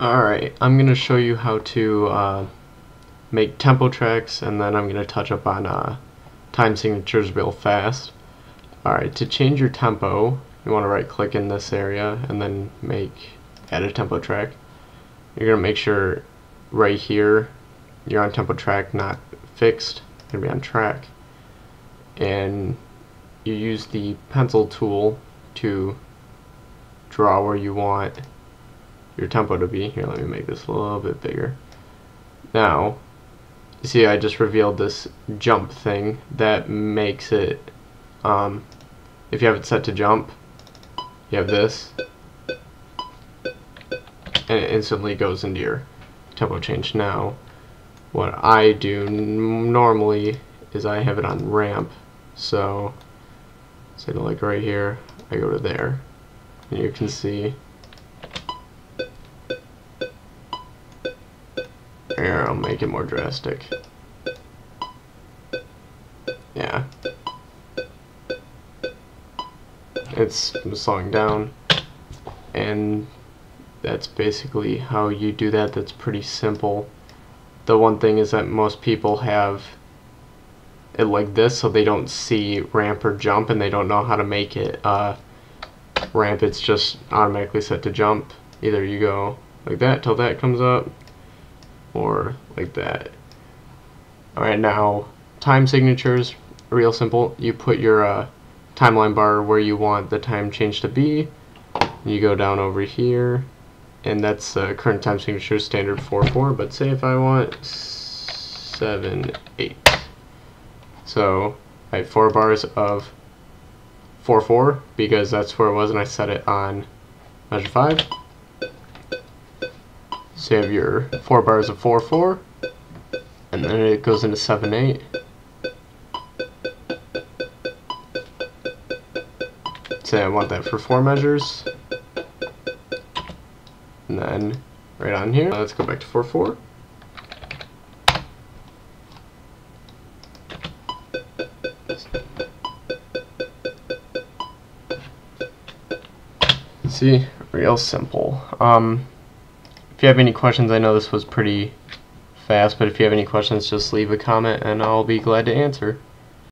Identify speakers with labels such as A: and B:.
A: Alright, I'm going to show you how to uh, make tempo tracks and then I'm going to touch up on uh, time signatures real fast. Alright, to change your tempo, you want to right click in this area and then make add a tempo track. You're going to make sure right here you're on tempo track not fixed, you're going to be on track. And you use the pencil tool to draw where you want your tempo to be. Here, let me make this a little bit bigger. Now, see I just revealed this jump thing that makes it, um, if you have it set to jump, you have this, and it instantly goes into your tempo change. Now, what I do normally is I have it on ramp, so, say like right here, I go to there, and you can see Here, I'll make it more drastic. Yeah. It's slowing down. And that's basically how you do that. That's pretty simple. The one thing is that most people have it like this so they don't see ramp or jump and they don't know how to make it uh, ramp. It's just automatically set to jump. Either you go like that till that comes up or like that. Alright, now time signatures, real simple. You put your uh, timeline bar where you want the time change to be. You go down over here, and that's uh, current time signature standard 4-4, but say if I want 7, 8. So I have 4 bars of 4-4 because that's where it was and I set it on measure 5. So you have your 4 bars of 4 4, and then it goes into 7 8. Say I want that for 4 measures. And then right on here, let's go back to 4 4. See, real simple. Um, if you have any questions, I know this was pretty fast, but if you have any questions, just leave a comment and I'll be glad to answer.